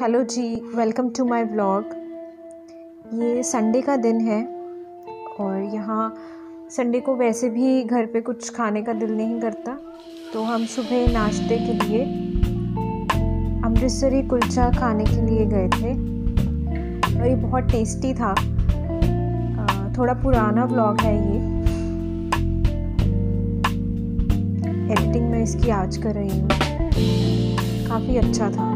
Hello ji welcome to my vlog ये Sunday का दिन है और यहाँ संडे को वैसे भी घर पे कुछ खाने का दिल नहीं करता तो हम सुबह नाश्ते के लिए अमृतसरी कुलचा खाने के लिए गए थे। और ये बहुत टेस्टी था। थोड़ा पुराना व्लॉग है ये। एडिटिंग मैं इसकी आज कर रही हूँ। काफ़ी अच्छा था।